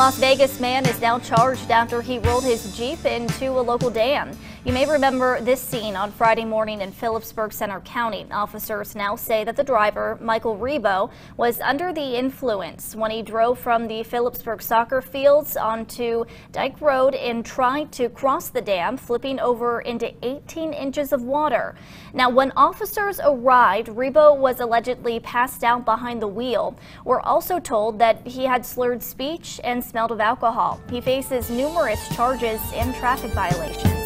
Las Vegas man is now charged after he rolled his Jeep into a local dam. You may remember this scene on Friday morning in Philipsburg Centre County. Officers now say that the driver, Michael Rebo, was under the influence when he drove from the Philipsburg soccer fields onto Dyke Road and tried to cross the dam, flipping over into 18 inches of water. Now, when officers arrived, Rebo was allegedly passed out behind the wheel. We're also told that he had slurred speech and smelled of alcohol. He faces numerous charges and traffic violations.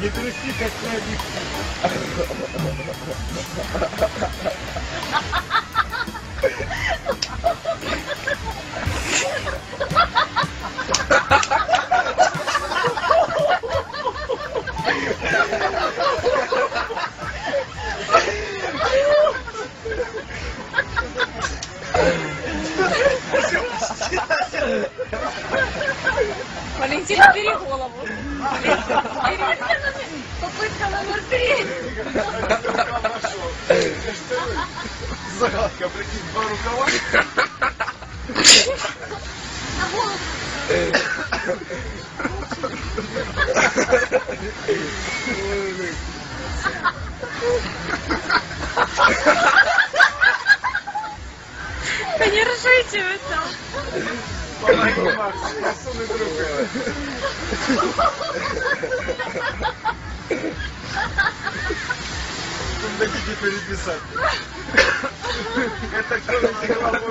Не тряси, как крабик. Суми зробили. Тут не тільки переписати. Это кровь текла по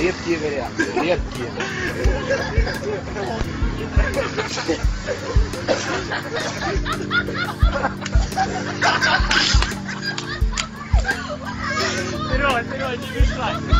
Редкие варианты, редкие. Вперед, вперед, не мешай.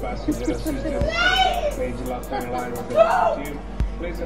board by student Please,